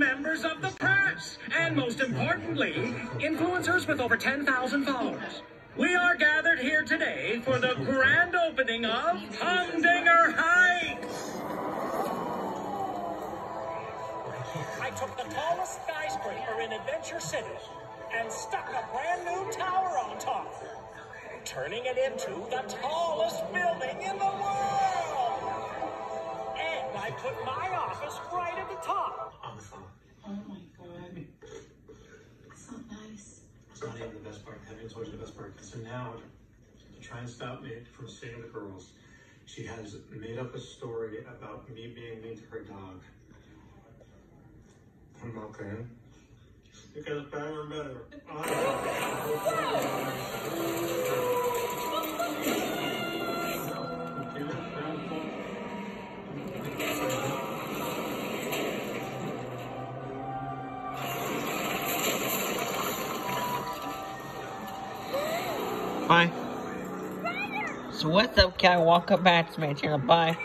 members of the press, and most importantly, influencers with over 10,000 followers. We are gathered here today for the grand opening of Humdinger Heights. I took the tallest skyscraper in Adventure City and stuck a brand new tower on top, turning it into the tallest building in the world. And I put my office It's not even the best part. I haven't told you the best part. So now, to try and stop me from seeing the girls, she has made up a story about me being mean to her dog. I'm okay. Because better and better. Bye. So what's up, Skywalker Bats, man? Bye.